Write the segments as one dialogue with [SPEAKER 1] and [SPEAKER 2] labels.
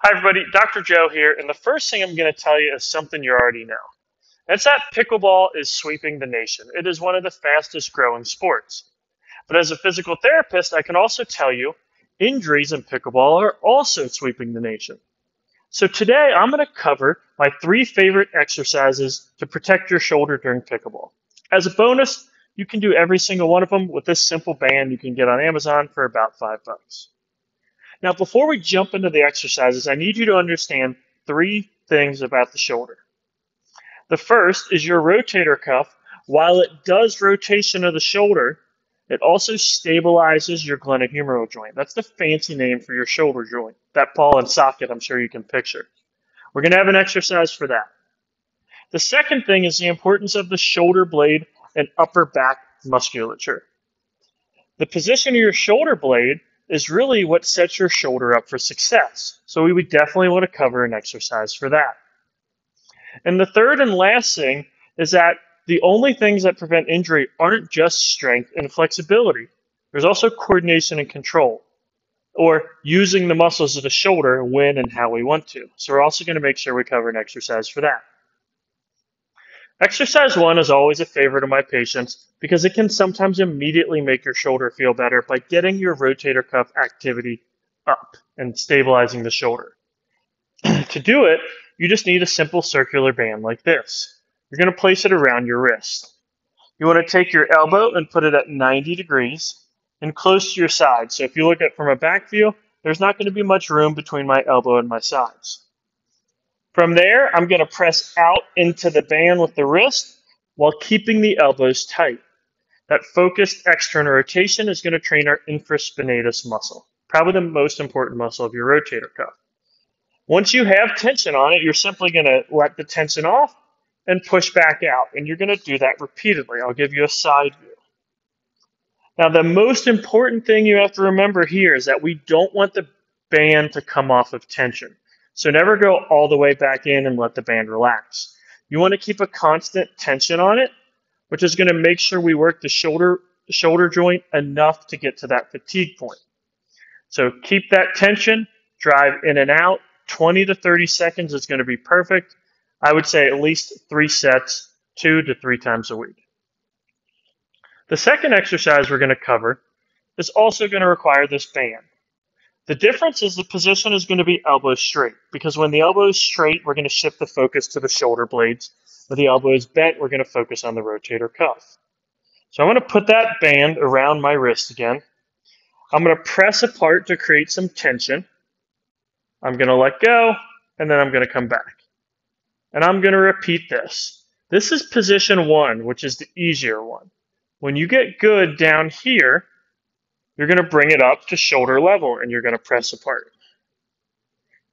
[SPEAKER 1] Hi, everybody. Dr. Joe here, and the first thing I'm going to tell you is something you already know. That's that pickleball is sweeping the nation. It is one of the fastest growing sports. But as a physical therapist, I can also tell you injuries in pickleball are also sweeping the nation. So today I'm going to cover my three favorite exercises to protect your shoulder during pickleball. As a bonus, you can do every single one of them with this simple band you can get on Amazon for about five bucks. Now, before we jump into the exercises, I need you to understand three things about the shoulder. The first is your rotator cuff. While it does rotation of the shoulder, it also stabilizes your glenohumeral joint. That's the fancy name for your shoulder joint. That ball and socket, I'm sure you can picture. We're going to have an exercise for that. The second thing is the importance of the shoulder blade and upper back musculature. The position of your shoulder blade is really what sets your shoulder up for success. So we would definitely want to cover an exercise for that. And the third and last thing is that the only things that prevent injury aren't just strength and flexibility. There's also coordination and control, or using the muscles of the shoulder when and how we want to. So we're also going to make sure we cover an exercise for that. Exercise one is always a favorite of my patients because it can sometimes immediately make your shoulder feel better by getting your rotator cuff activity up and stabilizing the shoulder. to do it, you just need a simple circular band like this. You're going to place it around your wrist. You want to take your elbow and put it at 90 degrees and close to your side. So if you look at from a back view, there's not going to be much room between my elbow and my sides. From there, I'm going to press out into the band with the wrist while keeping the elbows tight. That focused external rotation is going to train our infraspinatus muscle, probably the most important muscle of your rotator cuff. Once you have tension on it, you're simply going to let the tension off and push back out. And you're going to do that repeatedly. I'll give you a side view. Now, the most important thing you have to remember here is that we don't want the band to come off of tension. So never go all the way back in and let the band relax. You want to keep a constant tension on it, which is going to make sure we work the shoulder shoulder joint enough to get to that fatigue point. So keep that tension, drive in and out. 20 to 30 seconds is going to be perfect. I would say at least three sets, two to three times a week. The second exercise we're going to cover is also going to require this band. The difference is the position is going to be elbow straight because when the elbow is straight, we're going to shift the focus to the shoulder blades. When the elbow is bent, we're going to focus on the rotator cuff. So I'm going to put that band around my wrist again. I'm going to press apart to create some tension. I'm going to let go, and then I'm going to come back. And I'm going to repeat this. This is position one, which is the easier one. When you get good down here, you're going to bring it up to shoulder level and you're going to press apart.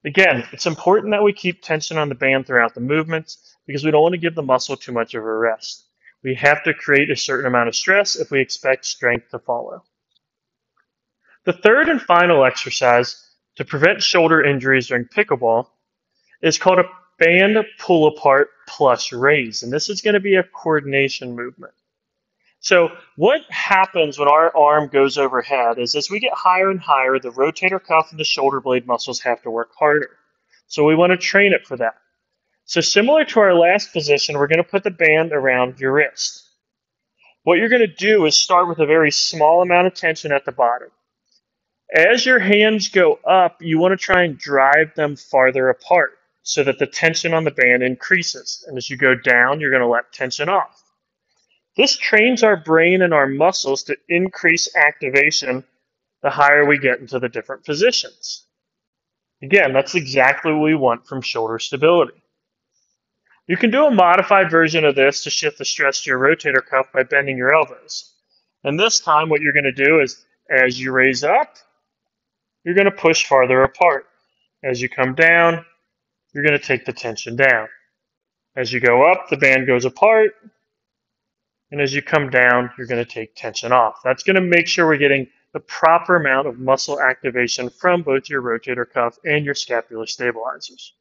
[SPEAKER 1] Again, it's important that we keep tension on the band throughout the movements because we don't want to give the muscle too much of a rest. We have to create a certain amount of stress if we expect strength to follow. The third and final exercise to prevent shoulder injuries during pickleball is called a band pull apart plus raise. And this is going to be a coordination movement. So what happens when our arm goes overhead is as we get higher and higher, the rotator cuff and the shoulder blade muscles have to work harder. So we want to train it for that. So similar to our last position, we're going to put the band around your wrist. What you're going to do is start with a very small amount of tension at the bottom. As your hands go up, you want to try and drive them farther apart so that the tension on the band increases. And as you go down, you're going to let tension off. This trains our brain and our muscles to increase activation the higher we get into the different positions. Again, that's exactly what we want from shoulder stability. You can do a modified version of this to shift the stress to your rotator cuff by bending your elbows. And this time, what you're going to do is as you raise up, you're going to push farther apart. As you come down, you're going to take the tension down. As you go up, the band goes apart, and as you come down, you're going to take tension off. That's going to make sure we're getting the proper amount of muscle activation from both your rotator cuff and your scapular stabilizers.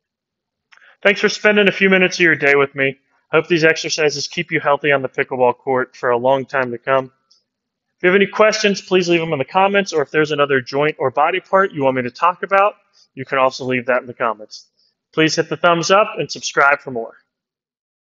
[SPEAKER 1] Thanks for spending a few minutes of your day with me. Hope these exercises keep you healthy on the pickleball court for a long time to come. If you have any questions, please leave them in the comments, or if there's another joint or body part you want me to talk about, you can also leave that in the comments. Please hit the thumbs up and subscribe for more.